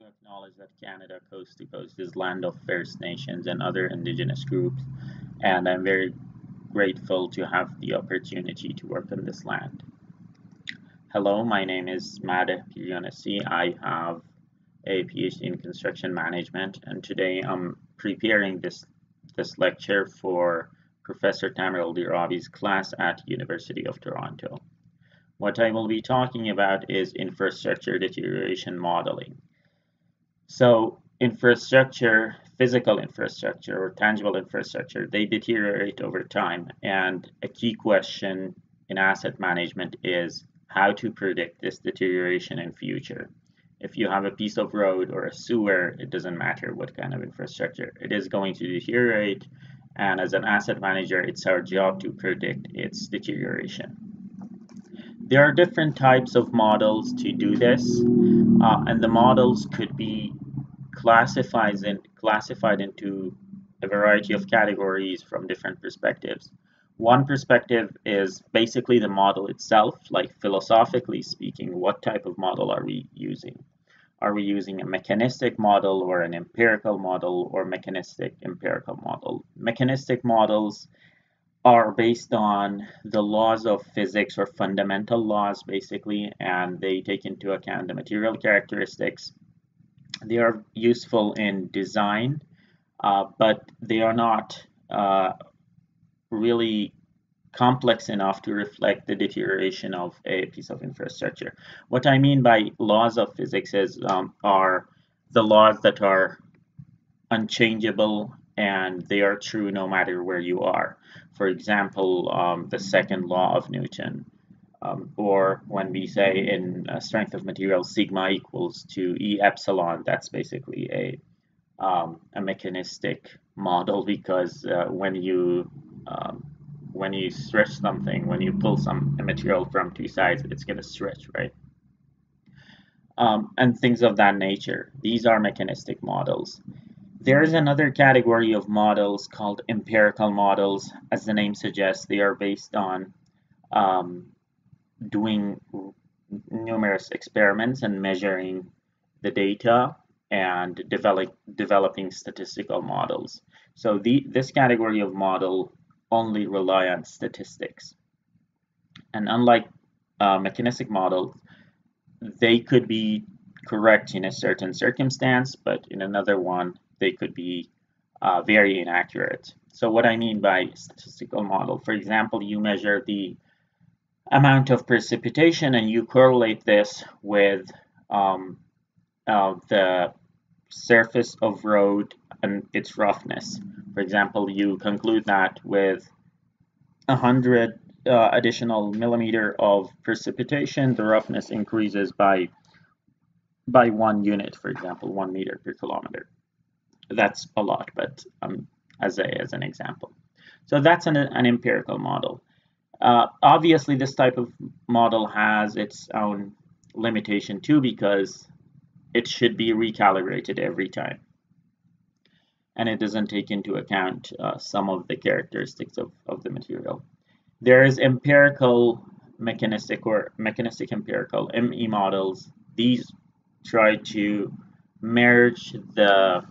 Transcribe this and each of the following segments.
to acknowledge that Canada, coast to coast, is land of First Nations and other Indigenous groups, and I'm very grateful to have the opportunity to work on this land. Hello, my name is Madeh Piryonesi. I have a PhD in construction management, and today I'm preparing this this lecture for Professor Tamer El-Diraby's class at University of Toronto. What I will be talking about is infrastructure deterioration modeling. So infrastructure, physical infrastructure or tangible infrastructure, they deteriorate over time. And a key question in asset management is how to predict this deterioration in future. If you have a piece of road or a sewer, it doesn't matter what kind of infrastructure. It is going to deteriorate. And as an asset manager, it's our job to predict its deterioration. There are different types of models to do this, uh, and the models could be classified, in, classified into a variety of categories from different perspectives. One perspective is basically the model itself, like philosophically speaking, what type of model are we using? Are we using a mechanistic model or an empirical model or mechanistic empirical model? Mechanistic models are based on the laws of physics or fundamental laws basically and they take into account the material characteristics they are useful in design uh, but they are not uh, really complex enough to reflect the deterioration of a piece of infrastructure. What I mean by laws of physics is um, are the laws that are unchangeable and they are true no matter where you are. For example, um, the second law of Newton, um, or when we say in uh, strength of material sigma equals to E epsilon, that's basically a, um, a mechanistic model because uh, when you um, when you stretch something, when you pull some material from two sides, it's going to stretch, right? Um, and things of that nature. These are mechanistic models. There is another category of models called empirical models. As the name suggests, they are based on um, doing numerous experiments and measuring the data and develop, developing statistical models. So the, this category of model only rely on statistics. And unlike uh, mechanistic models, they could be correct in a certain circumstance, but in another one, they could be uh, very inaccurate. So what I mean by statistical model, for example, you measure the amount of precipitation and you correlate this with um, uh, the surface of road and its roughness. For example, you conclude that with 100 uh, additional millimeter of precipitation, the roughness increases by by one unit, for example, one meter per kilometer that's a lot, but um, as, a, as an example. So that's an, an empirical model. Uh, obviously, this type of model has its own limitation too because it should be recalibrated every time. And it doesn't take into account uh, some of the characteristics of, of the material. There is empirical mechanistic or mechanistic empirical ME models. These try to merge the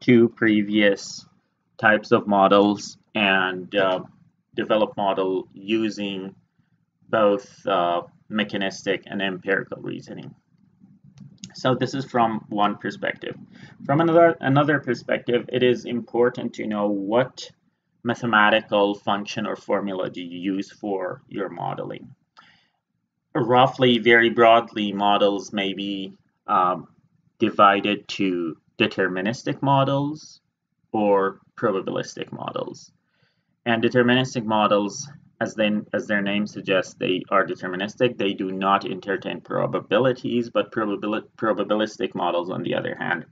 two previous types of models and uh, develop model using both uh, mechanistic and empirical reasoning. So this is from one perspective. From another another perspective, it is important to know what mathematical function or formula do you use for your modeling. Roughly, very broadly, models may be um, divided to deterministic models or probabilistic models. And deterministic models, as, they, as their name suggests, they are deterministic. They do not entertain probabilities, but probabil probabilistic models, on the other hand,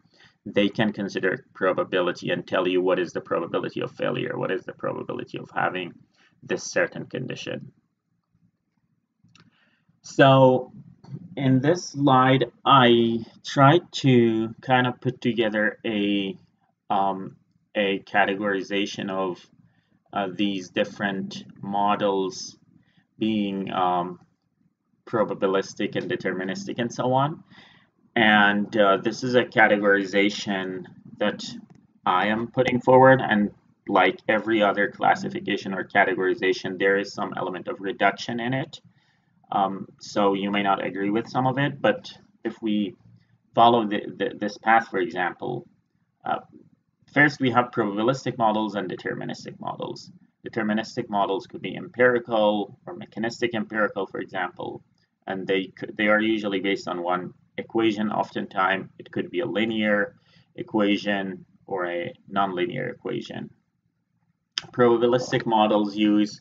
they can consider probability and tell you what is the probability of failure, what is the probability of having this certain condition. So in this slide, I tried to kind of put together a um, a categorization of uh, these different models being um, probabilistic and deterministic and so on. and uh, this is a categorization that I am putting forward and like every other classification or categorization there is some element of reduction in it um, so you may not agree with some of it but if we follow the, the, this path for example uh, first we have probabilistic models and deterministic models deterministic models could be empirical or mechanistic empirical for example and they they are usually based on one equation oftentimes it could be a linear equation or a nonlinear equation. Probabilistic models use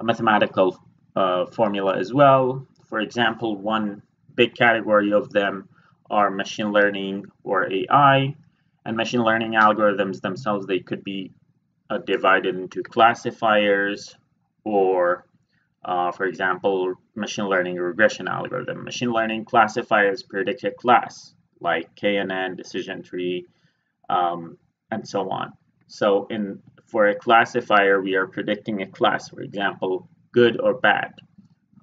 a mathematical uh, formula as well. For example, one big category of them are machine learning or AI. And machine learning algorithms themselves, they could be uh, divided into classifiers or, uh, for example, machine learning regression algorithm. Machine learning classifiers predict a class like KNN, decision tree, um, and so on. So in for a classifier, we are predicting a class, for example, good or bad,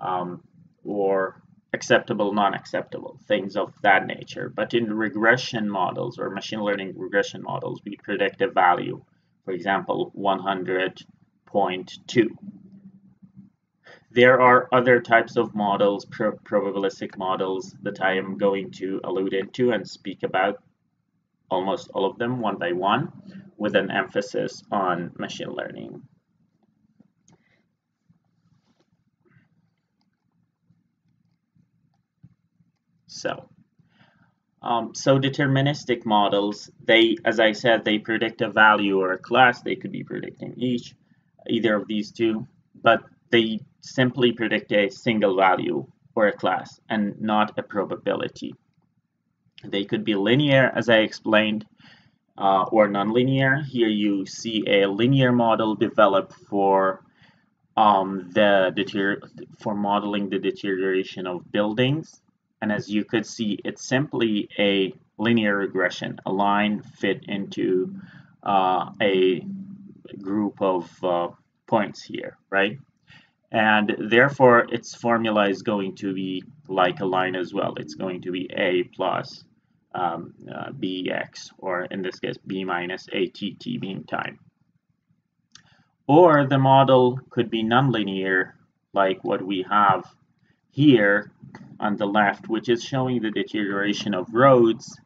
um, or acceptable, non-acceptable, things of that nature. But in regression models or machine learning regression models, we predict a value, for example, 100.2. There are other types of models, pro probabilistic models, that I am going to allude into and speak about almost all of them one by one with an emphasis on machine learning. So, um, so deterministic models, they, as I said, they predict a value or a class. They could be predicting each, either of these two, but they simply predict a single value or a class and not a probability. They could be linear, as I explained, uh, or nonlinear. Here you see a linear model developed for um, the for modeling the deterioration of buildings. And as you could see, it's simply a linear regression. A line fit into uh, a group of uh, points here, right? And therefore, its formula is going to be like a line as well. It's going to be a plus um, uh, bx, or in this case, b minus att mean time. Or the model could be nonlinear, like what we have here on the left, which is showing the deterioration of roads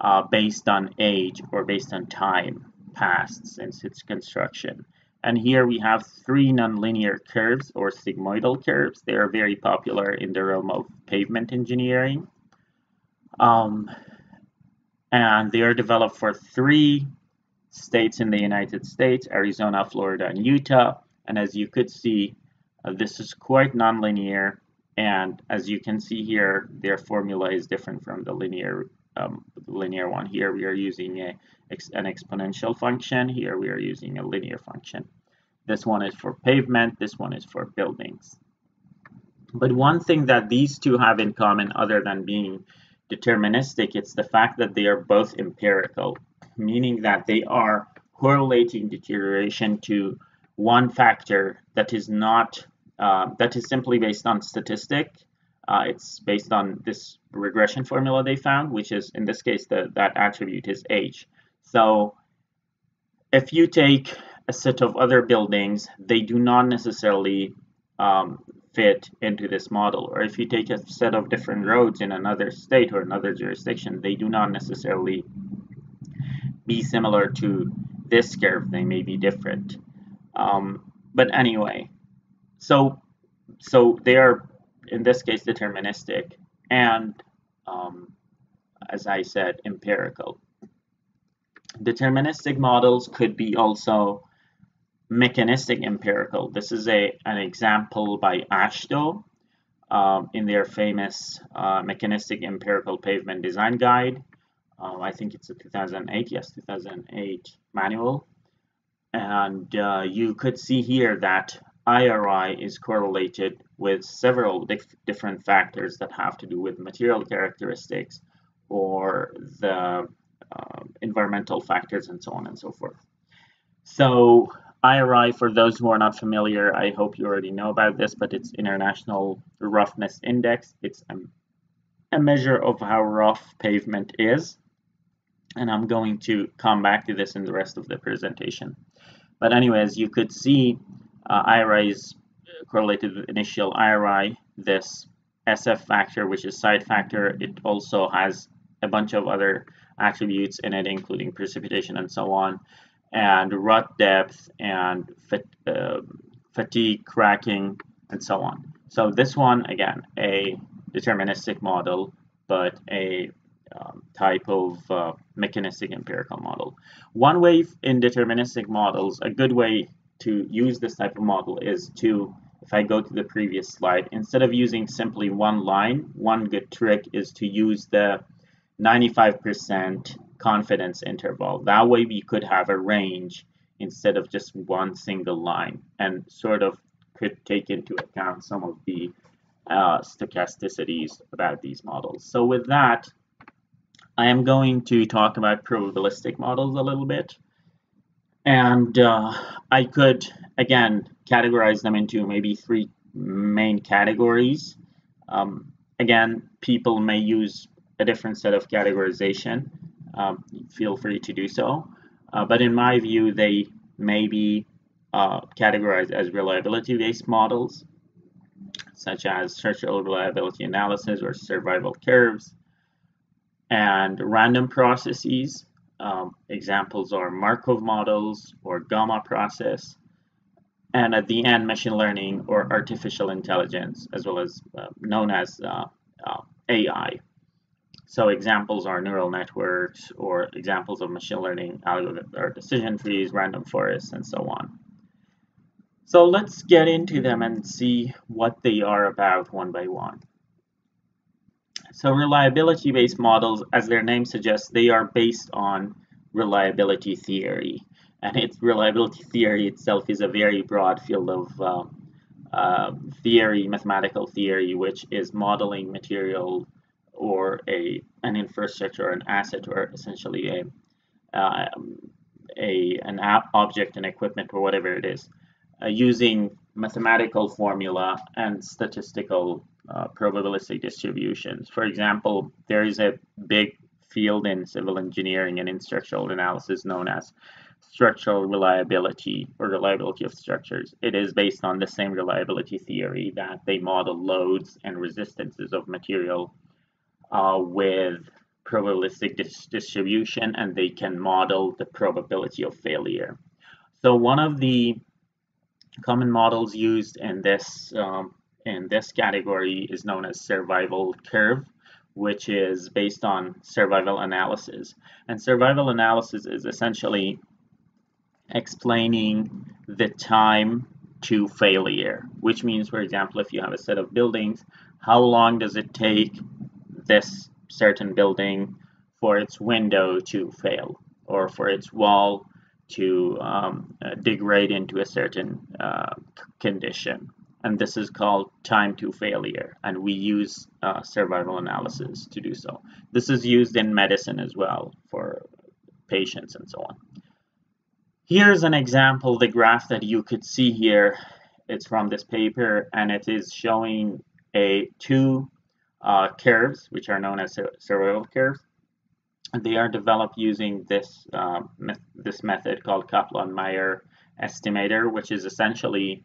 uh, based on age or based on time passed since its construction. And here we have three nonlinear curves or sigmoidal curves. They are very popular in the realm of pavement engineering. Um, and they are developed for three states in the United States, Arizona, Florida, and Utah. And as you could see, uh, this is quite nonlinear. And as you can see here, their formula is different from the linear um, linear one. Here we are using a, an exponential function. Here we are using a linear function. This one is for pavement. This one is for buildings. But one thing that these two have in common other than being deterministic, it's the fact that they are both empirical, meaning that they are correlating deterioration to one factor that is not uh, that is simply based on statistic. Uh, it's based on this regression formula they found, which is in this case the, that attribute is age. So if you take a set of other buildings, they do not necessarily um, fit into this model. Or if you take a set of different roads in another state or another jurisdiction, they do not necessarily be similar to this curve. They may be different. Um, but anyway, so so they are in this case deterministic and um, as I said empirical. Deterministic models could be also mechanistic empirical. This is a an example by AASHTO um, in their famous uh, mechanistic empirical pavement design guide. Um, I think it's a 2008, yes, 2008 manual. And uh, you could see here that IRI is correlated with several dif different factors that have to do with material characteristics or the uh, environmental factors and so on and so forth. So IRI, for those who are not familiar, I hope you already know about this, but it's International Roughness Index. It's a, a measure of how rough pavement is. And I'm going to come back to this in the rest of the presentation. But anyways, you could see uh, is correlated with initial IRI, this SF factor, which is site factor. It also has a bunch of other attributes in it, including precipitation and so on, and rut depth and uh, fatigue cracking and so on. So this one, again, a deterministic model, but a um, type of uh, mechanistic empirical model. One way in deterministic models, a good way to use this type of model is to, if I go to the previous slide, instead of using simply one line, one good trick is to use the 95% confidence interval. That way we could have a range instead of just one single line and sort of could take into account some of the uh, stochasticities about these models. So with that, I am going to talk about probabilistic models a little bit. And uh, I could, again, categorize them into maybe three main categories. Um, again, people may use a different set of categorization. Um, feel free to do so. Uh, but in my view, they may be uh, categorized as reliability-based models, such as structural reliability analysis or survival curves, and random processes. Um, examples are Markov models or gamma process, and at the end, machine learning or artificial intelligence, as well as uh, known as uh, uh, AI. So examples are neural networks or examples of machine learning algorithms or decision trees, random forests, and so on. So let's get into them and see what they are about one by one. So reliability-based models, as their name suggests, they are based on reliability theory. And its reliability theory itself is a very broad field of uh, uh, theory, mathematical theory, which is modeling material or a an infrastructure, or an asset, or essentially a uh, a an object, an equipment, or whatever it is, uh, using mathematical formula and statistical uh, probabilistic distributions. For example, there is a big field in civil engineering and in structural analysis known as structural reliability or reliability of structures. It is based on the same reliability theory that they model loads and resistances of material uh, with probabilistic dis distribution and they can model the probability of failure. So one of the common models used in this um, in this category is known as survival curve which is based on survival analysis and survival analysis is essentially explaining the time to failure which means for example if you have a set of buildings how long does it take this certain building for its window to fail or for its wall to um, uh, degrade into a certain uh, condition. And this is called time to failure. And we use uh, survival analysis to do so. This is used in medicine as well for patients and so on. Here's an example, the graph that you could see here. It's from this paper and it is showing a two uh, curves, which are known as survival curves. They are developed using this, uh, me this method called Kaplan-Meier estimator, which is essentially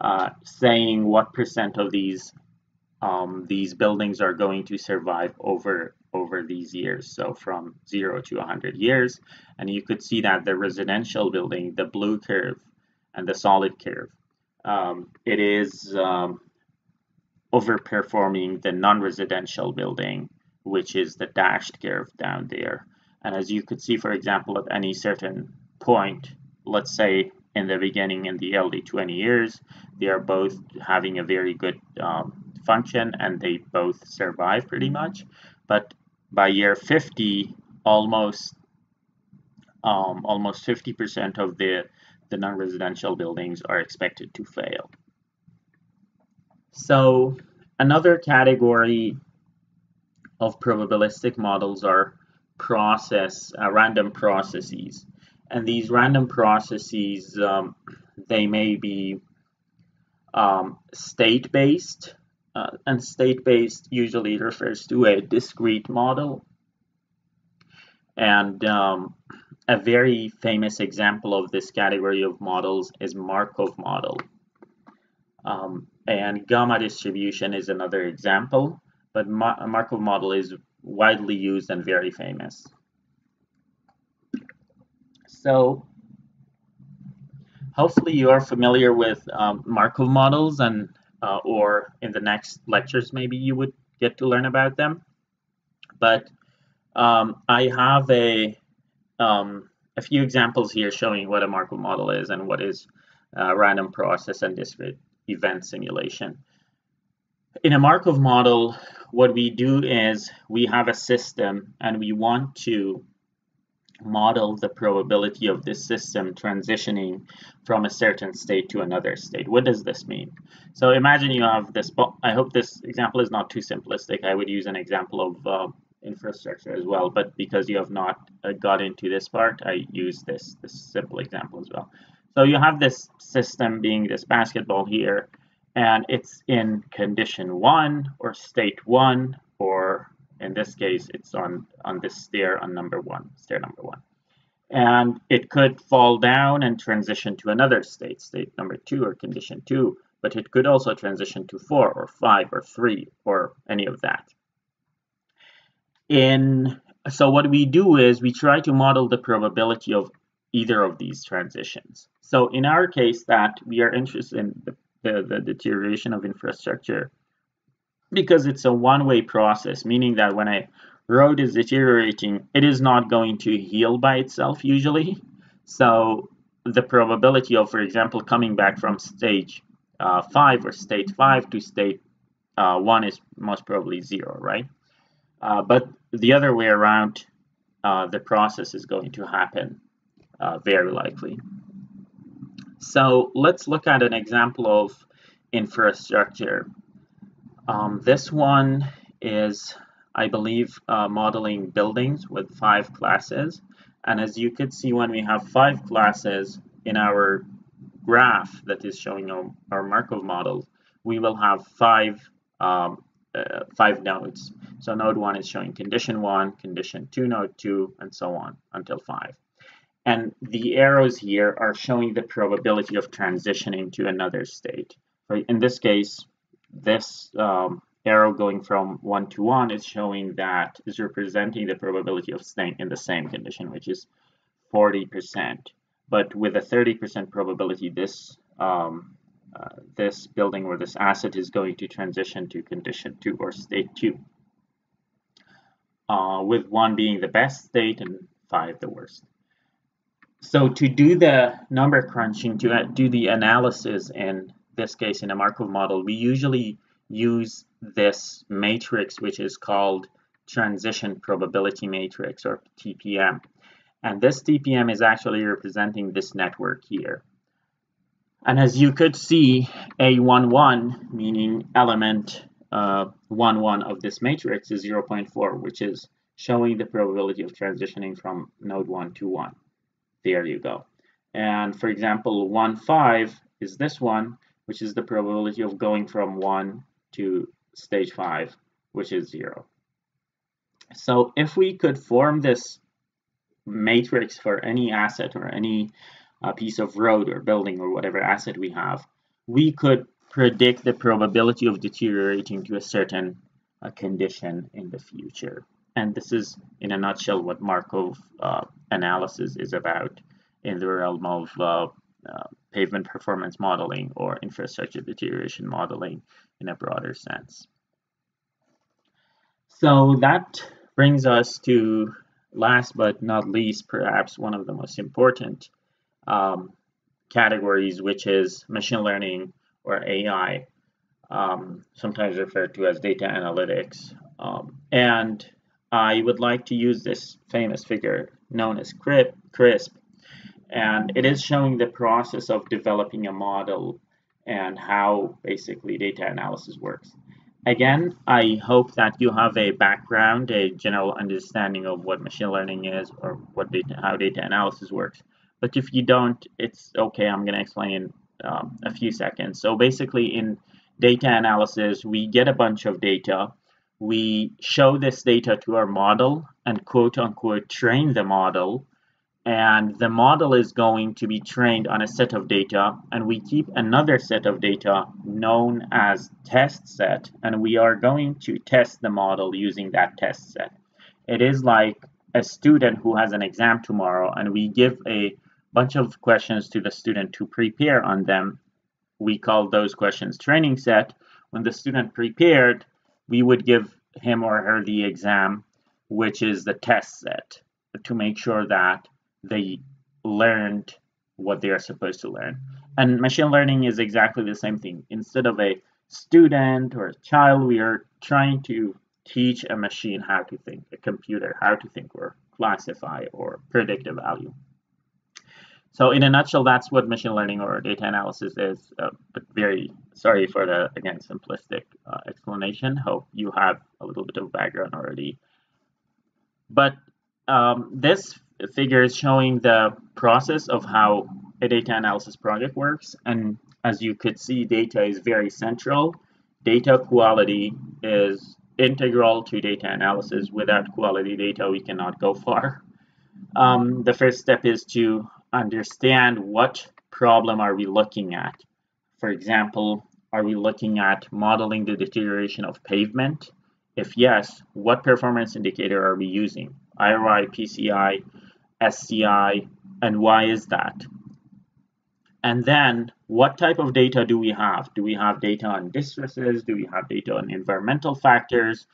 uh, saying what percent of these um, these buildings are going to survive over over these years so from 0 to 100 years and you could see that the residential building the blue curve and the solid curve um, it is um, overperforming the non-residential building, which is the dashed curve down there. And as you could see, for example, at any certain point, let's say in the beginning in the early 20 years, they are both having a very good um, function and they both survive pretty much. But by year 50, almost um, almost 50% of the, the non-residential buildings are expected to fail. So another category of probabilistic models are process, uh, random processes. And these random processes, um, they may be um, state-based uh, and state-based usually refers to a discrete model. And um, a very famous example of this category of models is Markov model. Um, and gamma distribution is another example, but Ma Markov model is widely used and very famous. So hopefully you are familiar with um, Markov models and uh, or in the next lectures maybe you would get to learn about them. But um, I have a um, a few examples here showing what a Markov model is and what is uh, random process and discrete event simulation. In a Markov model, what we do is we have a system and we want to model the probability of this system transitioning from a certain state to another state. What does this mean? So imagine you have this, I hope this example is not too simplistic. I would use an example of uh, infrastructure as well, but because you have not uh, got into this part, I use this, this simple example as well. So you have this system being this basketball here, and it's in condition one or state one or in this case, it's on, on this stair on number one, stair number one. And it could fall down and transition to another state, state number two or condition two, but it could also transition to four or five or three or any of that. In So what we do is we try to model the probability of either of these transitions. So in our case that we are interested in the, the, the deterioration of infrastructure because it's a one-way process, meaning that when a road is deteriorating, it is not going to heal by itself usually. So the probability of, for example, coming back from stage uh, 5 or state 5 to state uh, 1 is most probably 0, right? Uh, but the other way around, uh, the process is going to happen uh, very likely. So let's look at an example of infrastructure um, this one is, I believe, uh, modeling buildings with five classes. And as you could see, when we have five classes in our graph that is showing our, our Markov model, we will have five um, uh, five nodes. So node one is showing condition one, condition two, node two, and so on until five. And the arrows here are showing the probability of transitioning to another state. Right? In this case, this um, arrow going from 1 to 1 is showing that is representing the probability of staying in the same condition, which is 40%. But with a 30% probability, this um, uh, this building or this asset is going to transition to condition 2 or state 2. Uh, with 1 being the best state and 5 the worst. So to do the number crunching, to do the analysis in this case in a Markov model, we usually use this matrix which is called transition probability matrix or TPM. And this TPM is actually representing this network here. And as you could see, A11, meaning element uh, 1, 1 of this matrix is 0.4, which is showing the probability of transitioning from node 1 to 1. There you go. And for example, 1, 5 is this one, which is the probability of going from 1 to stage 5, which is 0. So if we could form this matrix for any asset or any uh, piece of road or building or whatever asset we have, we could predict the probability of deteriorating to a certain uh, condition in the future. And this is, in a nutshell, what Markov uh, analysis is about in the realm of uh, pavement performance modeling or infrastructure deterioration modeling in a broader sense. So that brings us to last but not least, perhaps one of the most important um, categories, which is machine learning or AI, um, sometimes referred to as data analytics. Um, and I would like to use this famous figure known as CRISP and it is showing the process of developing a model and how basically data analysis works. Again, I hope that you have a background, a general understanding of what machine learning is or what data, how data analysis works. But if you don't, it's okay. I'm going to explain in um, a few seconds. So basically, in data analysis, we get a bunch of data. We show this data to our model and quote unquote train the model. And the model is going to be trained on a set of data, and we keep another set of data known as test set, and we are going to test the model using that test set. It is like a student who has an exam tomorrow, and we give a bunch of questions to the student to prepare on them we call those questions training set. When the student prepared, we would give him or her the exam, which is the test set, to make sure that they learned what they are supposed to learn. And machine learning is exactly the same thing. Instead of a student or a child, we are trying to teach a machine how to think, a computer how to think or classify or predict a value. So in a nutshell, that's what machine learning or data analysis is, uh, but very sorry for the, again, simplistic uh, explanation. Hope you have a little bit of background already. But um, this figure is showing the process of how a data analysis project works. And as you could see, data is very central. Data quality is integral to data analysis. Without quality data, we cannot go far. Um, the first step is to understand what problem are we looking at. For example, are we looking at modeling the deterioration of pavement? If yes, what performance indicator are we using? IRI, PCI, SCI, and why is that? And then what type of data do we have? Do we have data on distresses? Do we have data on environmental factors?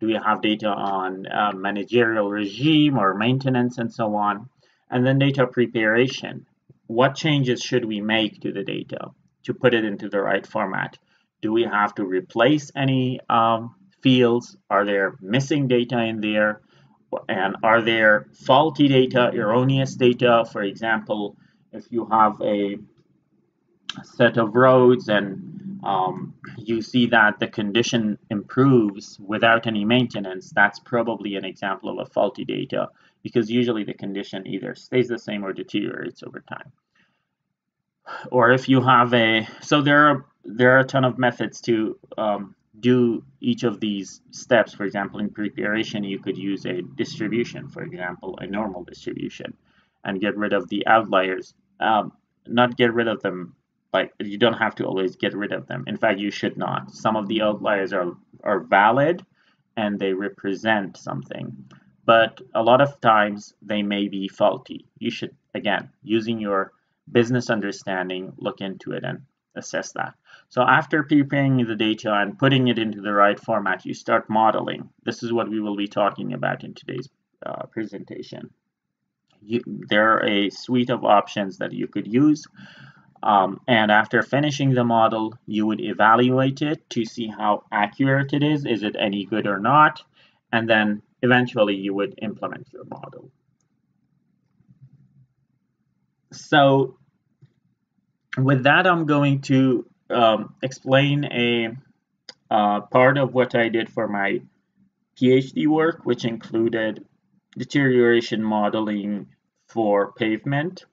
Do we have data on uh, managerial regime or maintenance and so on? And then data preparation. What changes should we make to the data to put it into the right format? Do we have to replace any um, fields? Are there missing data in there? And are there faulty data, erroneous data? For example, if you have a set of roads and um, you see that the condition improves without any maintenance, that's probably an example of a faulty data because usually the condition either stays the same or deteriorates over time. Or if you have a, so there are, there are a ton of methods to um, do each of these steps. For example, in preparation, you could use a distribution, for example, a normal distribution, and get rid of the outliers. Um, not get rid of them, like you don't have to always get rid of them. In fact, you should not. Some of the outliers are, are valid and they represent something but a lot of times they may be faulty. You should, again, using your business understanding, look into it and assess that. So after preparing the data and putting it into the right format, you start modeling. This is what we will be talking about in today's uh, presentation. You, there are a suite of options that you could use. Um, and after finishing the model, you would evaluate it to see how accurate it is. Is it any good or not? And then eventually you would implement your model. So with that, I'm going to um, explain a uh, part of what I did for my PhD work, which included deterioration modeling for pavement.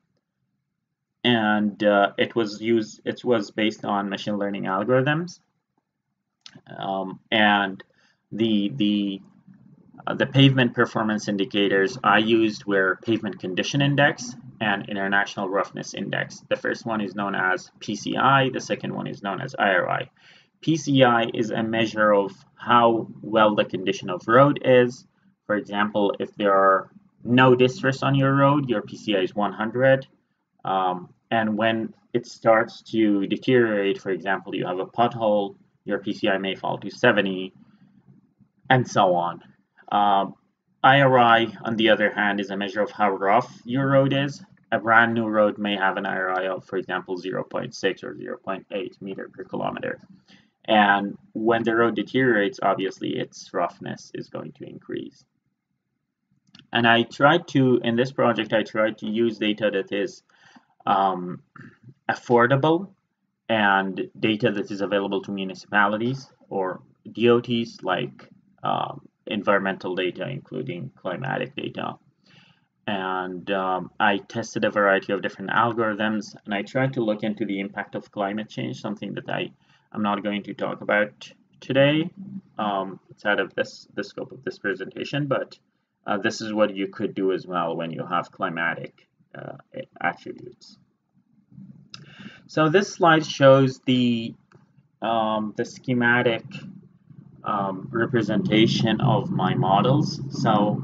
And uh, it was used, it was based on machine learning algorithms. Um, and the, the uh, the pavement performance indicators I used were Pavement Condition Index and International Roughness Index. The first one is known as PCI, the second one is known as IRI. PCI is a measure of how well the condition of road is. For example, if there are no distress on your road, your PCI is 100. Um, and when it starts to deteriorate, for example, you have a pothole, your PCI may fall to 70, and so on. Um, IRI, on the other hand, is a measure of how rough your road is. A brand new road may have an IRI of, for example, 0.6 or 0.8 meter per kilometer. And when the road deteriorates, obviously its roughness is going to increase. And I tried to, in this project, I tried to use data that is um, affordable and data that is available to municipalities or DOTs like um, environmental data, including climatic data. And um, I tested a variety of different algorithms, and I tried to look into the impact of climate change, something that I I'm not going to talk about today. Um, it's out of this the scope of this presentation, but uh, this is what you could do as well when you have climatic uh, attributes. So this slide shows the um, the schematic um, representation of my models. So,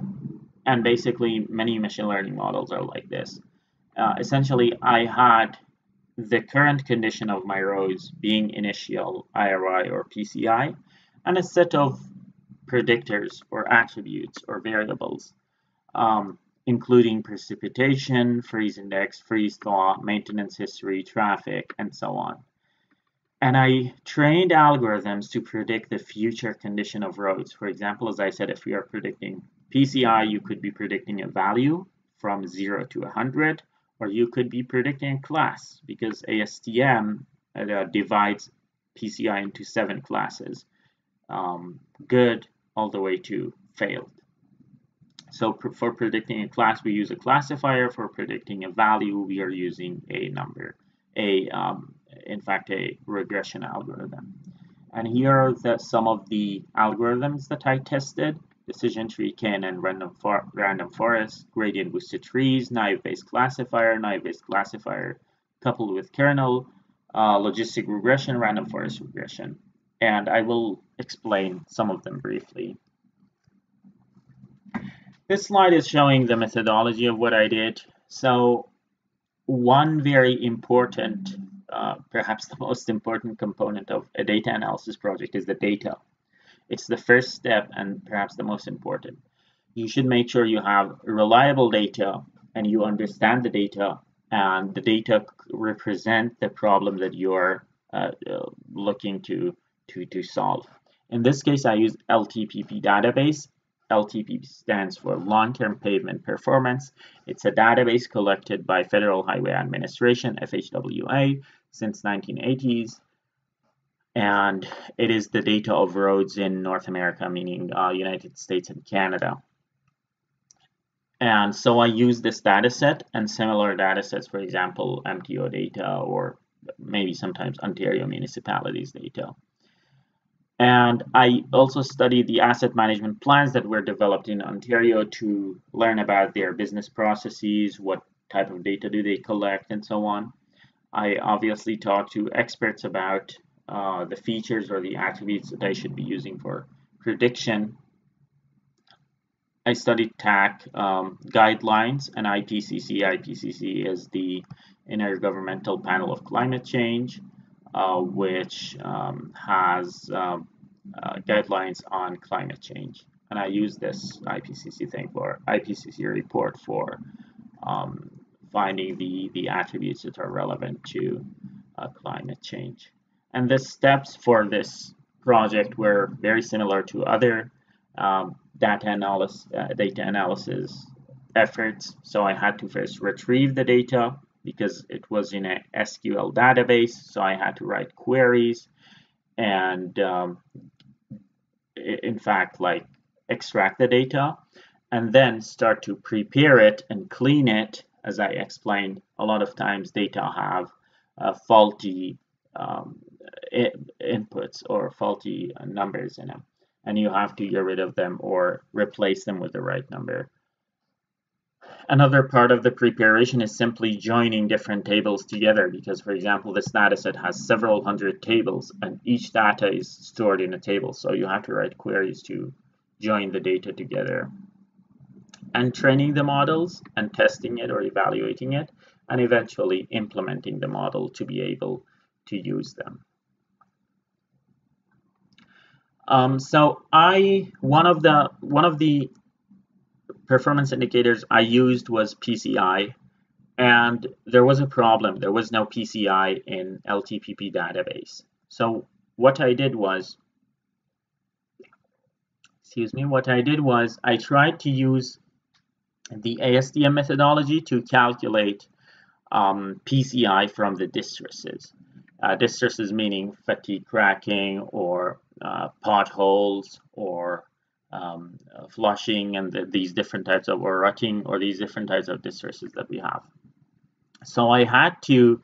and basically many machine learning models are like this. Uh, essentially, I had the current condition of my rows being initial IRI or PCI, and a set of predictors or attributes or variables, um, including precipitation, freeze index, freeze thaw, maintenance history, traffic, and so on. And I trained algorithms to predict the future condition of roads. For example, as I said, if we are predicting PCI, you could be predicting a value from 0 to 100, or you could be predicting a class because ASTM uh, divides PCI into seven classes, um, good all the way to failed. So for predicting a class, we use a classifier. For predicting a value, we are using a number, a um, in fact, a regression algorithm. And here are the, some of the algorithms that I tested. Decision tree, KNN, random, for, random forest, gradient boosted trees, naive-Bayes classifier, naive-Bayes classifier coupled with kernel, uh, logistic regression, random forest regression. And I will explain some of them briefly. This slide is showing the methodology of what I did. So one very important uh, perhaps the most important component of a data analysis project is the data. It's the first step and perhaps the most important. You should make sure you have reliable data and you understand the data and the data represent the problem that you're uh, uh, looking to, to, to solve. In this case, I use LTPP database. LTPP stands for Long-Term Pavement Performance. It's a database collected by Federal Highway Administration, FHWA, since 1980s and it is the data of roads in North America, meaning uh, United States and Canada. And so I use this data set and similar data sets, for example, MTO data or maybe sometimes Ontario municipalities data. And I also study the asset management plans that were developed in Ontario to learn about their business processes, what type of data do they collect, and so on. I obviously talk to experts about uh, the features or the attributes that I should be using for prediction. I studied TAC um, guidelines and IPCC. IPCC is the Intergovernmental Panel of Climate Change, uh, which um, has um, uh, guidelines on climate change. And I use this IPCC thing for IPCC report for um, finding the, the attributes that are relevant to uh, climate change. And the steps for this project were very similar to other um, data, analysis, uh, data analysis efforts. So I had to first retrieve the data because it was in a SQL database. So I had to write queries and um, in fact like extract the data and then start to prepare it and clean it as I explained, a lot of times data have uh, faulty um, inputs or faulty numbers in them, and you have to get rid of them or replace them with the right number. Another part of the preparation is simply joining different tables together because, for example, this dataset has several hundred tables and each data is stored in a table. So you have to write queries to join the data together and training the models and testing it or evaluating it and eventually implementing the model to be able to use them. Um, so I one of the one of the performance indicators I used was PCI and there was a problem there was no PCI in LTPP database so what I did was excuse me what I did was I tried to use the ASTM methodology to calculate um, PCI from the distresses. Uh, distresses meaning fatigue cracking or uh, potholes or um, flushing and the, these different types of or rutting or these different types of distresses that we have. So I had to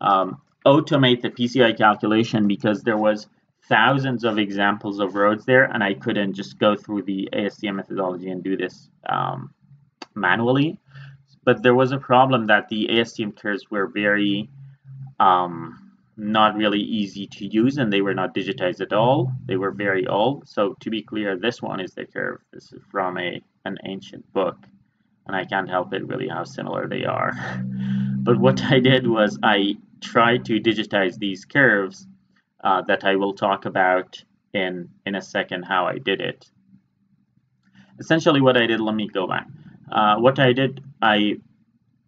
um, automate the PCI calculation because there was thousands of examples of roads there and I couldn't just go through the ASTM methodology and do this um, manually. But there was a problem that the ASTM curves were very um, not really easy to use and they were not digitized at all. They were very old. So to be clear, this one is the curve. This is from a an ancient book and I can't help it really how similar they are. but what I did was I tried to digitize these curves uh, that I will talk about in, in a second how I did it. Essentially what I did, let me go back. Uh, what I did, I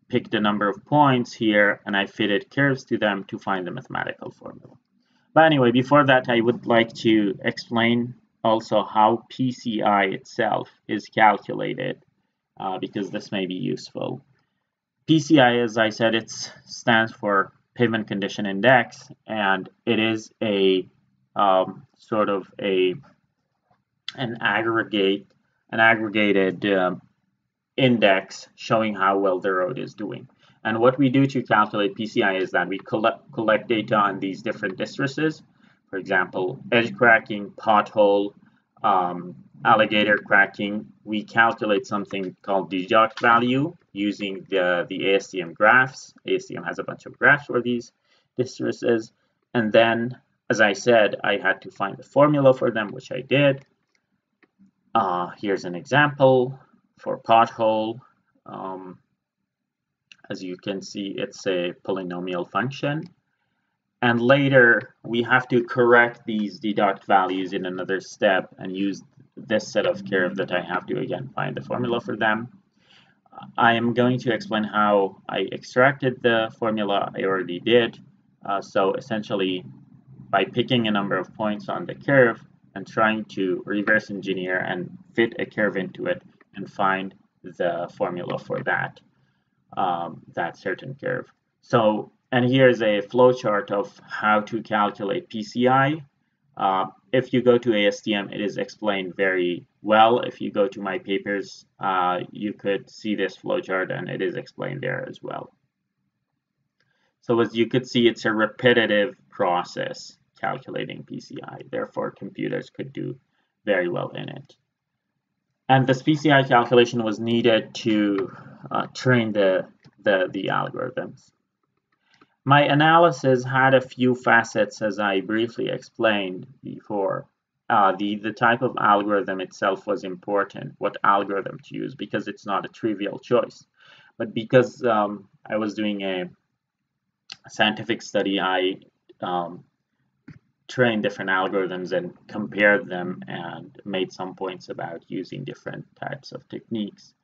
picked a number of points here and I fitted curves to them to find the mathematical formula. But anyway, before that, I would like to explain also how PCI itself is calculated uh, because this may be useful. PCI, as I said, it stands for pavement condition index and it is a um, sort of a an aggregate an aggregated um, index showing how well the road is doing. And what we do to calculate PCI is that we collect, collect data on these different distresses. For example, edge cracking, pothole, um, alligator cracking. We calculate something called deduct value using the, the ASTM graphs. ASTM has a bunch of graphs for these distresses. And then, as I said, I had to find the formula for them, which I did. Uh, here's an example for pothole. Um, as you can see, it's a polynomial function. And later, we have to correct these deduct values in another step and use this set of curve that I have to, again, find the formula for them. I am going to explain how I extracted the formula I already did. Uh, so essentially, by picking a number of points on the curve and trying to reverse engineer and fit a curve into it, and find the formula for that, um, that certain curve. So, and here's a flowchart of how to calculate PCI. Uh, if you go to ASTM, it is explained very well. If you go to my papers, uh, you could see this flowchart and it is explained there as well. So as you could see, it's a repetitive process calculating PCI. Therefore, computers could do very well in it. And this PCI calculation was needed to uh, train the, the, the algorithms. My analysis had a few facets as I briefly explained before. Uh, the, the type of algorithm itself was important, what algorithm to use, because it's not a trivial choice. But because um, I was doing a scientific study, I um, trained different algorithms and compared them and made some points about using different types of techniques.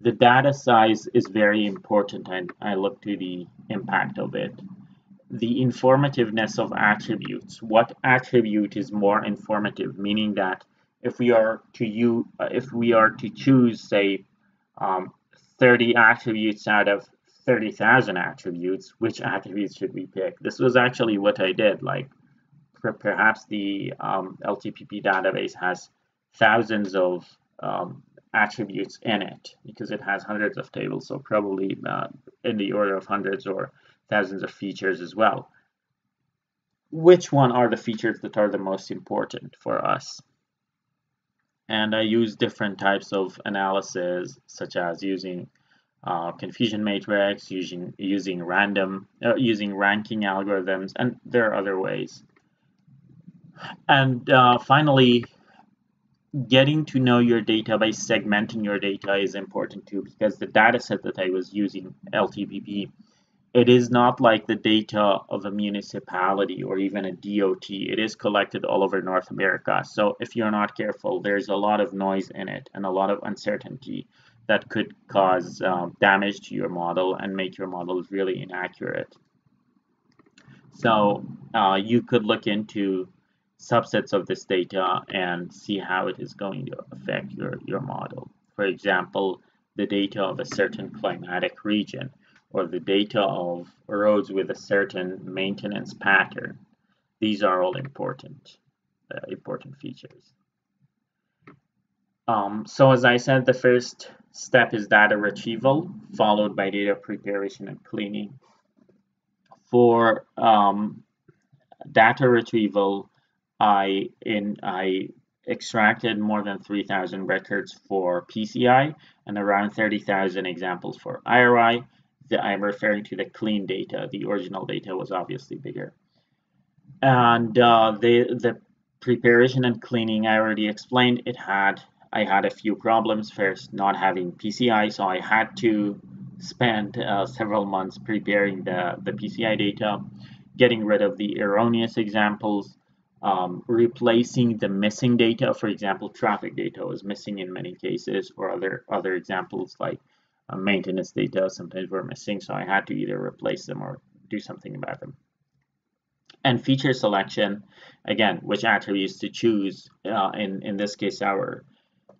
The data size is very important and I look to the impact of it. The informativeness of attributes. What attribute is more informative? Meaning that if we are to you, if we are to choose, say, um, 30 attributes out of 30,000 attributes, which attributes should we pick? This was actually what I did. Like perhaps the um, LTPP database has thousands of um, attributes in it because it has hundreds of tables, so probably uh, in the order of hundreds or thousands of features as well. Which one are the features that are the most important for us? And I use different types of analysis, such as using uh, confusion matrix, using using random, uh, using ranking algorithms, and there are other ways. And uh, finally, getting to know your data by segmenting your data is important too because the data set that I was using, LTPP, it is not like the data of a municipality or even a DOT. It is collected all over North America. So if you're not careful, there's a lot of noise in it and a lot of uncertainty that could cause um, damage to your model and make your models really inaccurate. So uh, you could look into subsets of this data and see how it is going to affect your, your model. For example, the data of a certain climatic region or the data of roads with a certain maintenance pattern. These are all important, uh, important features. Um, so as I said, the first step is data retrieval, followed by data preparation and cleaning, for um, data retrieval, I in I extracted more than 3,000 records for PCI and around 30,000 examples for IRI. The, I'm referring to the clean data. The original data was obviously bigger. And uh, the the preparation and cleaning I already explained. It had I had a few problems. First, not having PCI, so I had to spend uh, several months preparing the the PCI data, getting rid of the erroneous examples, um, replacing the missing data. For example, traffic data was missing in many cases, or other other examples like uh, maintenance data sometimes were missing. So I had to either replace them or do something about them. And feature selection, again, which attributes to choose. Uh, in in this case, our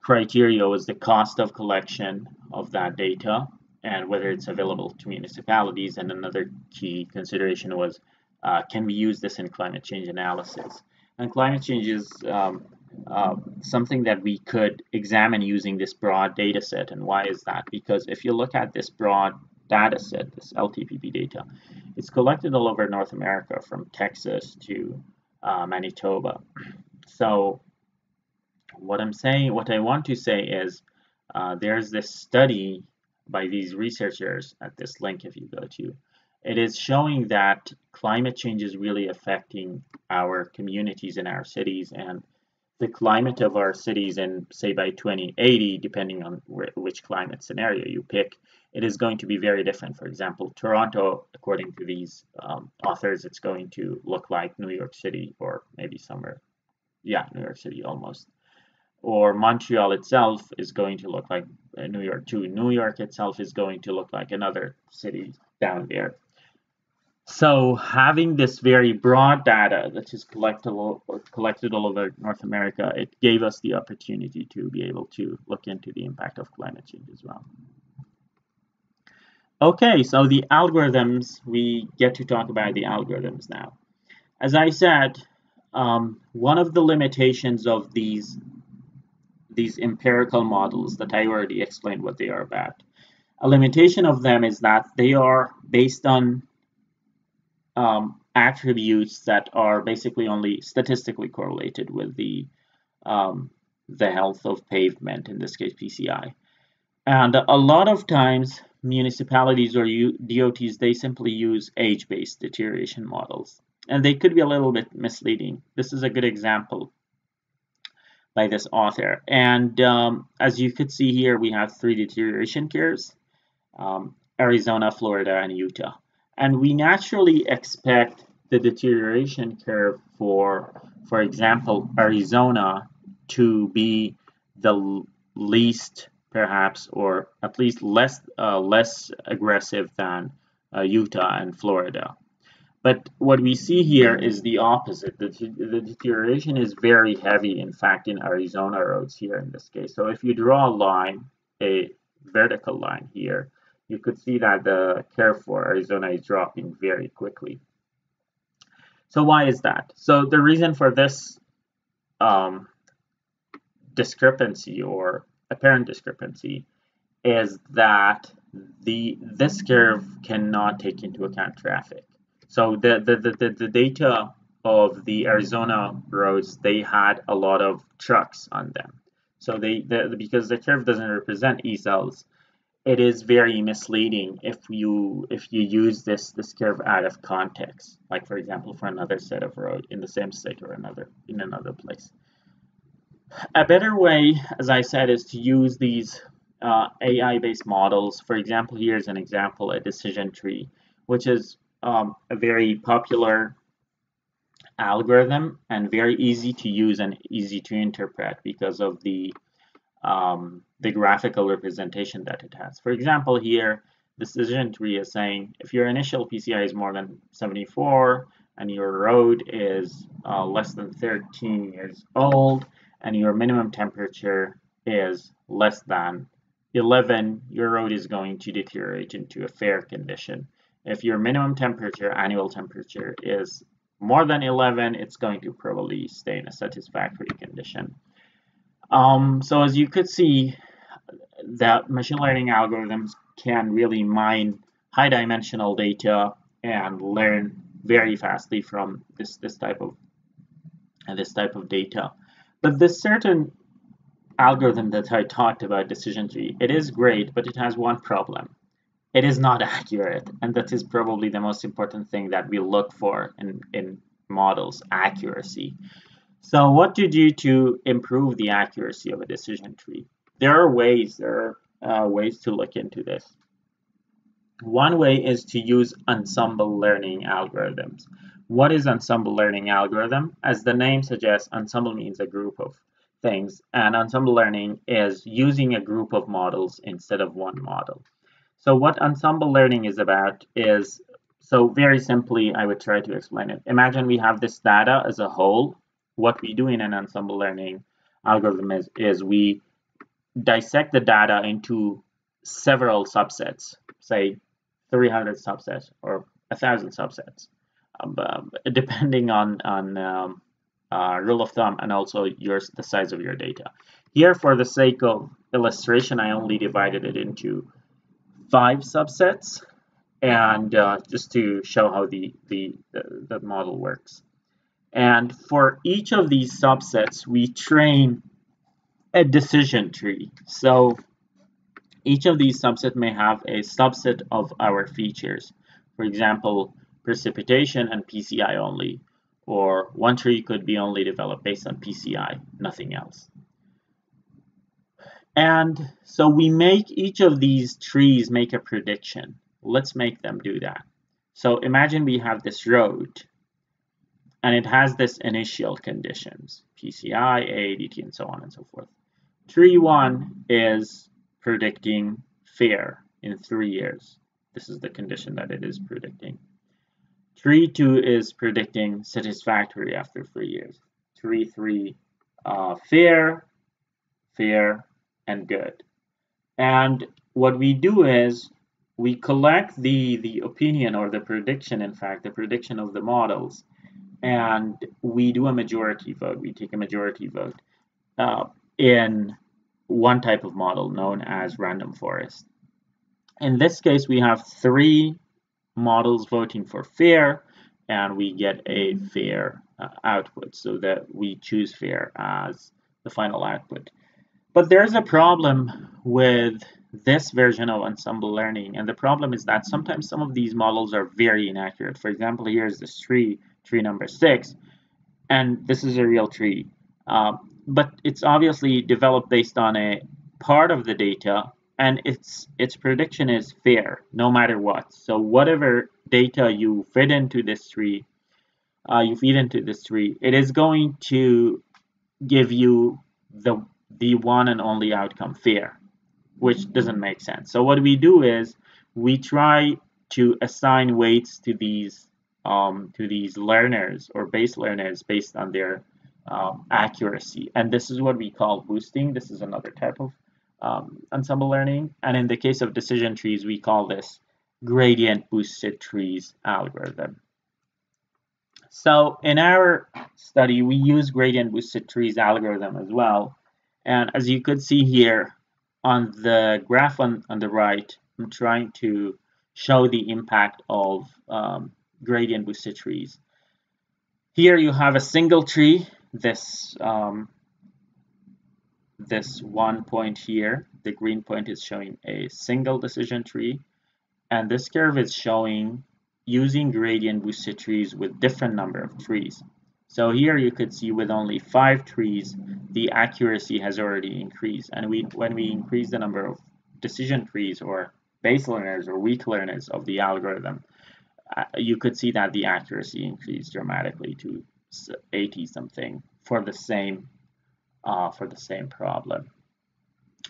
criteria was the cost of collection of that data and whether it's available to municipalities. And another key consideration was uh, can we use this in climate change analysis? And climate change is um, uh, something that we could examine using this broad data set. And why is that? Because if you look at this broad data set, this LTPP data, it's collected all over North America from Texas to uh, Manitoba. So what I'm saying, what I want to say is uh, there's this study by these researchers at this link if you go to it is showing that climate change is really affecting our communities in our cities and the climate of our cities and say by 2080 depending on which climate scenario you pick it is going to be very different. For example toronto according to these um, authors it's going to look like new york city or maybe somewhere yeah new york city almost. Or montreal itself is going to look like uh, new york too. New york itself is going to look like another city down there so having this very broad data that is collected, collected all over North America, it gave us the opportunity to be able to look into the impact of climate change as well. Okay, so the algorithms, we get to talk about the algorithms now. As I said, um, one of the limitations of these, these empirical models that I already explained what they are about, a limitation of them is that they are based on um, attributes that are basically only statistically correlated with the um, the health of pavement, in this case PCI. And a lot of times municipalities or DOTs, they simply use age-based deterioration models. And they could be a little bit misleading. This is a good example by this author. And um, as you could see here, we have three deterioration curves, um, Arizona, Florida, and Utah. And we naturally expect the deterioration curve for, for example, Arizona to be the least perhaps or at least less uh, less aggressive than uh, Utah and Florida. But what we see here is the opposite. The, the, deterioration is very heavy, in fact, in Arizona roads here in this case. So if you draw a line, a vertical line here, you could see that the curve for Arizona is dropping very quickly. So why is that? So the reason for this um, discrepancy or apparent discrepancy is that the this curve cannot take into account traffic. So the, the, the, the, data of the Arizona roads, they had a lot of trucks on them. So they the, because the curve doesn't represent ESALs, it is very misleading if you if you use this this curve out of context. Like for example for another set of road in the same state or another in another place. A better way as I said is to use these uh, AI based models. For example here's an example a decision tree which is um, a very popular algorithm and very easy to use and easy to interpret because of the um, the graphical representation that it has. For example, here, this decision tree is saying if your initial PCI is more than 74 and your road is uh, less than 13 years old and your minimum temperature is less than 11, your road is going to deteriorate into a fair condition. If your minimum temperature, annual temperature, is more than 11, it's going to probably stay in a satisfactory condition. Um, so as you could see, that machine learning algorithms can really mine high dimensional data and learn very fastly from this this type of and this type of data. But this certain algorithm that I talked about, decision tree, it is great, but it has one problem. It is not accurate, and that is probably the most important thing that we look for in, in models, accuracy. So what to do to improve the accuracy of a decision tree? There are ways, there are uh, ways to look into this. One way is to use ensemble learning algorithms. What is ensemble learning algorithm? As the name suggests, ensemble means a group of things, and ensemble learning is using a group of models instead of one model. So what ensemble learning is about is, so very simply, I would try to explain it. Imagine we have this data as a whole. What we do in an ensemble learning algorithm is, is we dissect the data into several subsets, say 300 subsets or 1,000 subsets, um, uh, depending on, on um, uh, rule of thumb and also your, the size of your data. Here, for the sake of illustration, I only divided it into five subsets and uh, just to show how the, the, the, the model works. And for each of these subsets, we train a decision tree. So each of these subsets may have a subset of our features. For example, precipitation and PCI only, or one tree could be only developed based on PCI, nothing else. And so we make each of these trees make a prediction. Let's make them do that. So imagine we have this road and it has this initial conditions, PCI, AADT, and so on and so forth. Tree one is predicting fair in three years. This is the condition that it is predicting. Tree 2 is predicting satisfactory after three years. Tree 3, uh, fair, fair, and good. And what we do is we collect the, the opinion or the prediction, in fact, the prediction of the models, and we do a majority vote. We take a majority vote uh, in one type of model known as random forest. In this case, we have three models voting for fair, and we get a fair uh, output so that we choose fair as the final output. But there's a problem with this version of ensemble learning, and the problem is that sometimes some of these models are very inaccurate. For example, here's this tree, tree number six, and this is a real tree. Uh, but it's obviously developed based on a part of the data and its its prediction is fair no matter what. So whatever data you fit into this tree, uh, you feed into this tree, it is going to give you the the one and only outcome fair, which doesn't make sense. So what we do is we try to assign weights to these um, to these learners or base learners based on their um, accuracy, and this is what we call boosting. This is another type of um, ensemble learning. And in the case of decision trees, we call this gradient boosted trees algorithm. So in our study, we use gradient boosted trees algorithm as well. And as you could see here on the graph on, on the right, I'm trying to show the impact of um, gradient boosted trees. Here you have a single tree, this um, this one point here, the green point is showing a single decision tree, and this curve is showing using gradient boosted trees with different number of trees. So here you could see with only five trees, the accuracy has already increased. And we, when we increase the number of decision trees or base learners or weak learners of the algorithm, uh, you could see that the accuracy increased dramatically to 80 something for the same uh, for the same problem.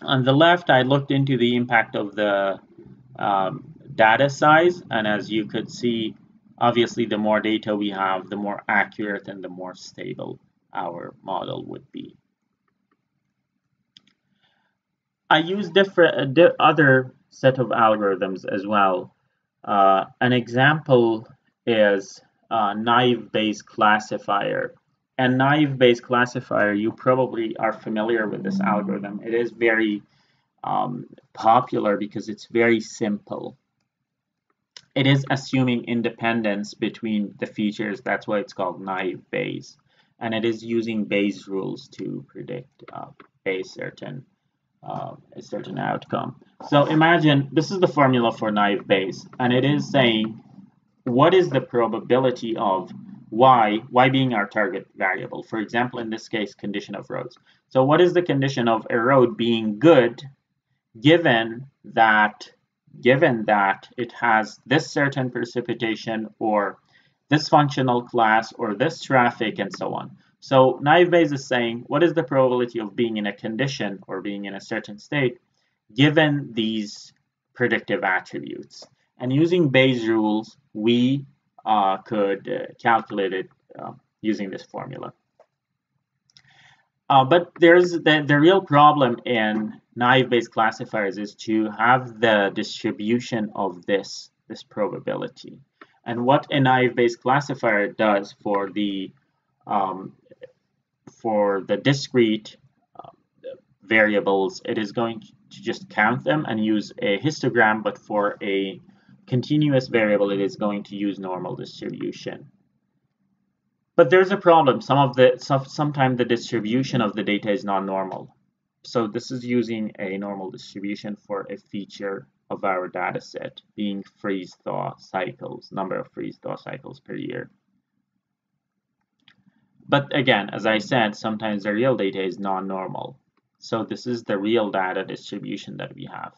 On the left, I looked into the impact of the um, data size, and as you could see, obviously the more data we have, the more accurate and the more stable our model would be. I use different uh, other set of algorithms as well. Uh, an example is a naive Bayes classifier and naive Bayes classifier, you probably are familiar with this algorithm. It is very um, popular because it's very simple. it is assuming independence between the features. That's why it's called naive Bayes. And it is using Bayes rules to predict uh, a certain uh, a certain outcome. So imagine this is the formula for naive Bayes, and it is saying what is the probability of y, y being our target variable. For example, in this case, condition of roads. So what is the condition of a road being good given that given that it has this certain precipitation or this functional class or this traffic and so on. So naive Bayes is saying what is the probability of being in a condition or being in a certain state given these predictive attributes. And using Bayes rules, we uh, could uh, calculate it uh, using this formula. Uh, but there's the, the real problem in naive Bayes classifiers is to have the distribution of this, this probability. And what a naive Bayes classifier does for the um, for the discrete uh, variables, it is going to just count them and use a histogram, but for a continuous variable, it is going to use normal distribution. But there's a problem. Some of the sometimes the distribution of the data is not normal. So this is using a normal distribution for a feature of our data set being freeze thaw cycles, number of freeze thaw cycles per year. But again, as I said, sometimes the real data is non-normal. So this is the real data distribution that we have.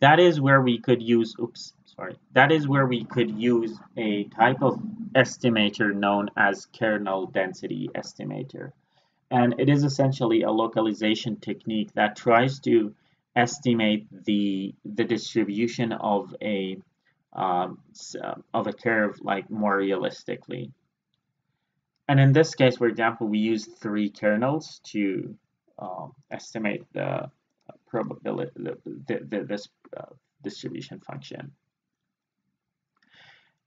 That is where we could use, oops, sorry, that is where we could use a type of estimator known as kernel density estimator. And it is essentially a localization technique that tries to estimate the, the distribution of a, um, of a curve like more realistically. And in this case, for example, we use three kernels to uh, estimate the probability, the, the, the, this uh, distribution function.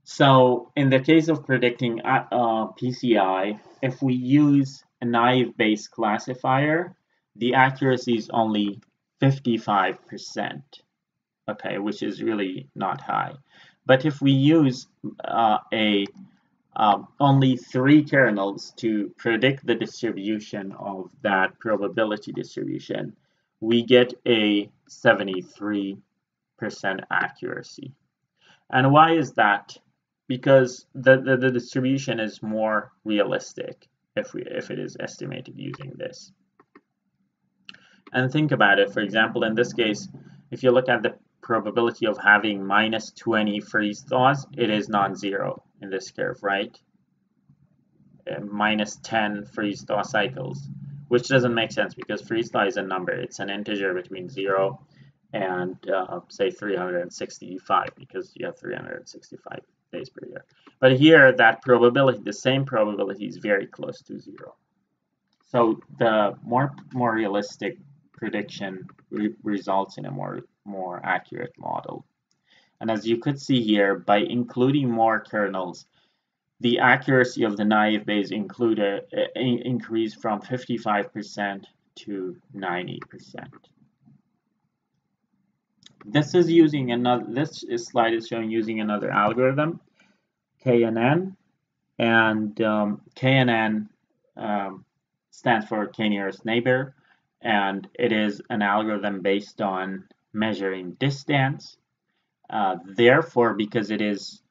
So in the case of predicting uh, uh PCI, if we use a naive Bayes classifier, the accuracy is only 55%, okay, which is really not high. But if we use uh, a um, only three kernels to predict the distribution of that probability distribution, we get a 73% accuracy. And why is that? Because the, the, the distribution is more realistic if, we, if it is estimated using this. And think about it, for example, in this case, if you look at the probability of having minus 20 freeze thaws, it is non-zero in this curve, right? Uh, minus 10 freeze thaw cycles, which doesn't make sense because freeze thaw is a number. It's an integer between 0 and uh, say 365 because you have 365 days per year. But here that probability, the same probability is very close to 0. So the more more realistic prediction re results in a more more accurate model. And as you could see here, by including more kernels, the accuracy of the naive Bayes included uh, increased from 55% to 90%. This is using another. This slide is showing using another algorithm, KNN, and um, KNN um, stands for k nearest neighbor, and it is an algorithm based on measuring distance. Uh, therefore, because it is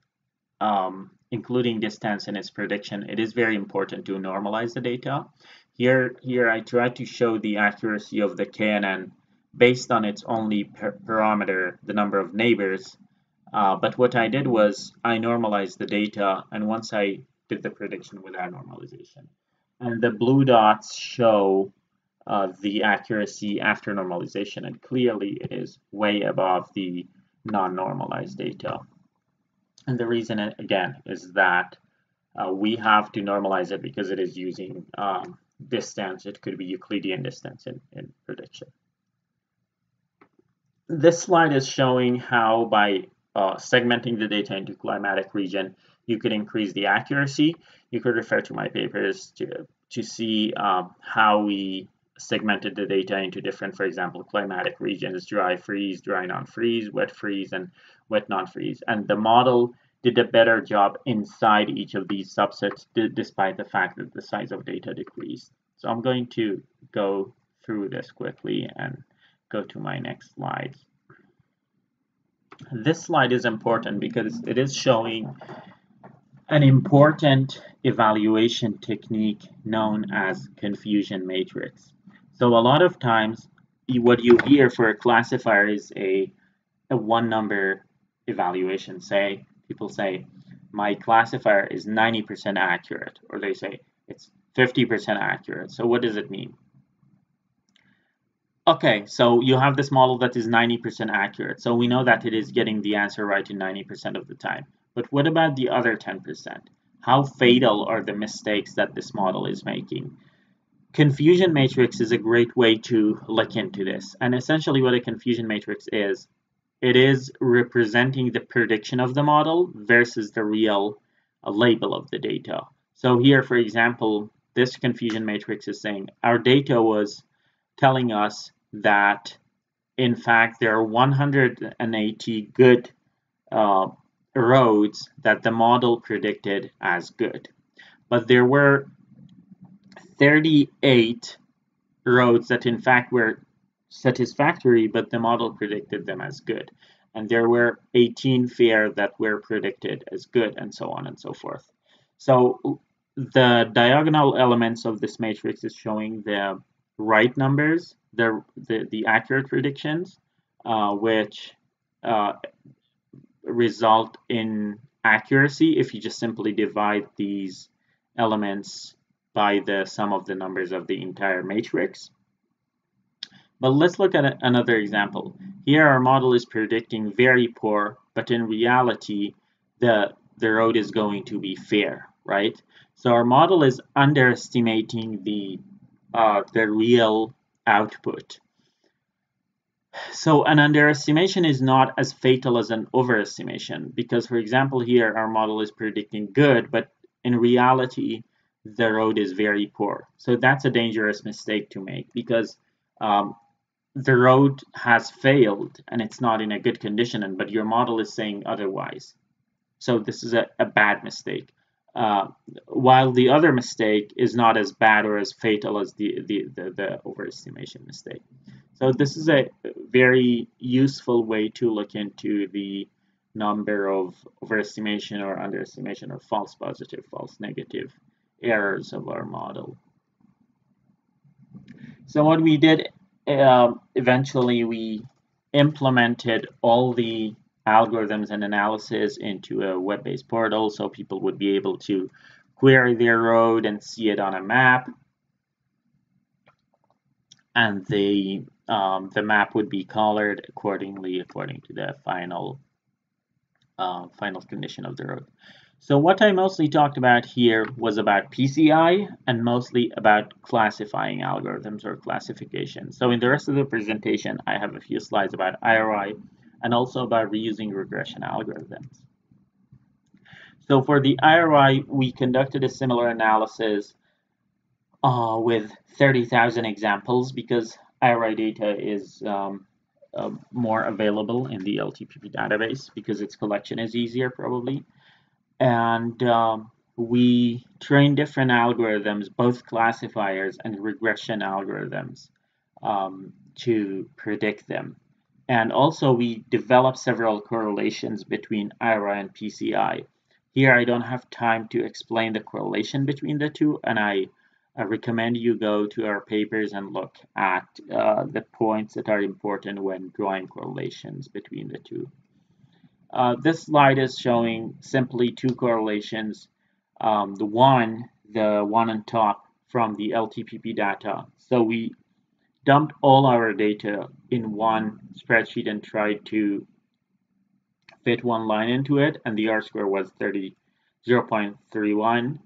um, including distance in its prediction, it is very important to normalize the data. Here, here I try to show the accuracy of the KNN based on its only parameter, the number of neighbors. Uh, but what I did was I normalized the data, and once I did the prediction without normalization. And the blue dots show uh, the accuracy after normalization, and clearly it is way above the non-normalized data. And the reason, again, is that uh, we have to normalize it because it is using um, distance. It could be Euclidean distance in, in prediction. This slide is showing how by uh, segmenting the data into climatic region, you could increase the accuracy. You could refer to my papers to, to see um, how we segmented the data into different, for example, climatic regions, dry freeze, dry non-freeze, wet freeze, and wet non-freeze. And the model did a better job inside each of these subsets despite the fact that the size of data decreased. So I'm going to go through this quickly and go to my next slide. This slide is important because it is showing an important evaluation technique known as confusion matrix. So a lot of times what you hear for a classifier is a, a one number evaluation. Say people say my classifier is 90% accurate or they say it's 50% accurate. So what does it mean? Okay, so you have this model that is 90% accurate. So we know that it is getting the answer right in 90% of the time. But what about the other 10%? How fatal are the mistakes that this model is making? Confusion matrix is a great way to look into this. And essentially what a confusion matrix is, it is representing the prediction of the model versus the real label of the data. So here, for example, this confusion matrix is saying our data was telling us that in fact there are 180 good uh, roads that the model predicted as good. But there were 38 roads that in fact were satisfactory, but the model predicted them as good. And there were 18 fair that were predicted as good, and so on and so forth. So the diagonal elements of this matrix is showing the right numbers, the, the, the accurate predictions, uh, which uh, result in accuracy if you just simply divide these elements by the sum of the numbers of the entire matrix. But let's look at another example. Here our model is predicting very poor, but in reality, the, the road is going to be fair, right? So our model is underestimating the, uh, the real output. So an underestimation is not as fatal as an overestimation because, for example, here our model is predicting good, but in reality, the road is very poor. So that's a dangerous mistake to make because um, the road has failed and it's not in a good condition, and but your model is saying otherwise. So this is a, a bad mistake. Uh, while the other mistake is not as bad or as fatal as the, the, the, the overestimation mistake. So this is a very useful way to look into the number of overestimation or underestimation or false positive, false negative errors of our model. So what we did uh, eventually we implemented all the algorithms and analysis into a web-based portal so people would be able to query their road and see it on a map and the um, the map would be colored accordingly according to the final uh, final condition of the road. So what I mostly talked about here was about PCI and mostly about classifying algorithms or classification. So in the rest of the presentation, I have a few slides about IRI and also about reusing regression algorithms. So for the IRI, we conducted a similar analysis uh, with 30,000 examples because IRI data is um, uh, more available in the LTPP database because its collection is easier probably and um, we train different algorithms, both classifiers and regression algorithms, um, to predict them. And also we develop several correlations between IRI and PCI. Here I don't have time to explain the correlation between the two, and I, I recommend you go to our papers and look at uh, the points that are important when drawing correlations between the two. Uh, this slide is showing simply two correlations. Um, the one, the one on top from the LTPP data. So we dumped all our data in one spreadsheet and tried to fit one line into it and the R square was 30, 0.31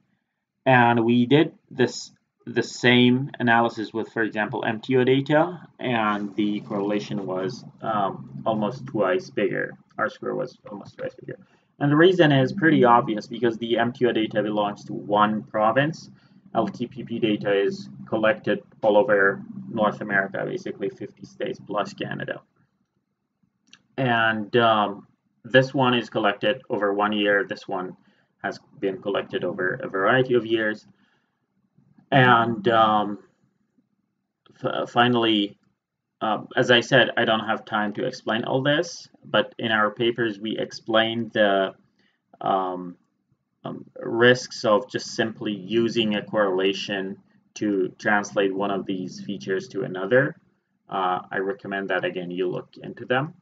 and we did this the same analysis with for example MTO data and the correlation was um, almost twice bigger R square was almost twice bigger. And the reason is pretty obvious because the MTO data belongs to one province LTPP data is collected all over North America, basically 50 states plus Canada. And um, this one is collected over one year. This one has been collected over a variety of years. And um, finally, uh, as I said, I don't have time to explain all this, but in our papers we explain the um, um, risks of just simply using a correlation to translate one of these features to another. Uh, I recommend that again you look into them.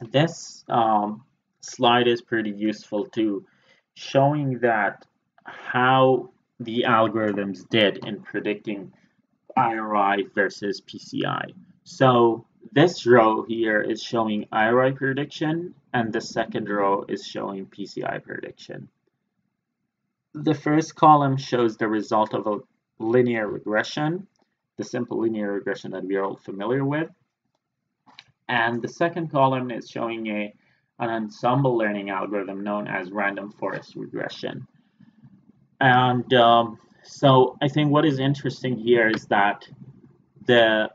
This um, slide is pretty useful too, showing that how the algorithms did in predicting IRI versus PCI. So this row here is showing IRI prediction and the second row is showing PCI prediction. The first column shows the result of a linear regression, the simple linear regression that we are all familiar with. And the second column is showing a, an ensemble learning algorithm known as random forest regression. And um, so I think what is interesting here is that the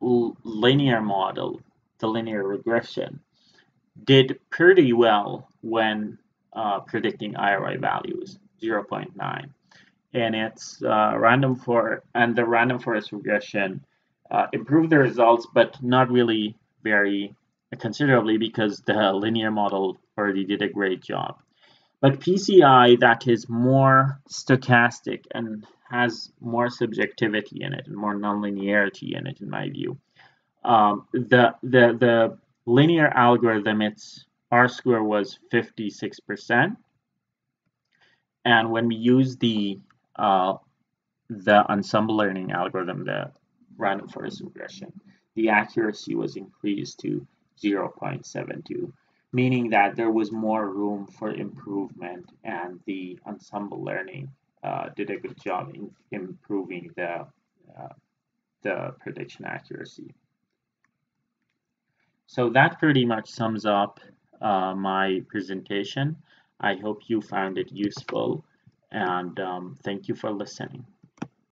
linear model, the linear regression, did pretty well when uh, predicting IRI values, 0.9. And it's uh, random for and the random forest regression uh, improved the results, but not really very considerably because the linear model already did a great job. But PCI that is more stochastic and has more subjectivity in it and more nonlinearity in it, in my view. Um, the the the linear algorithm, its R square was 56%, and when we use the uh, the ensemble learning algorithm, the random forest regression, the accuracy was increased to 0.72 meaning that there was more room for improvement and the ensemble learning uh, did a good job in improving the, uh, the prediction accuracy. So that pretty much sums up uh, my presentation. I hope you found it useful and um, thank you for listening.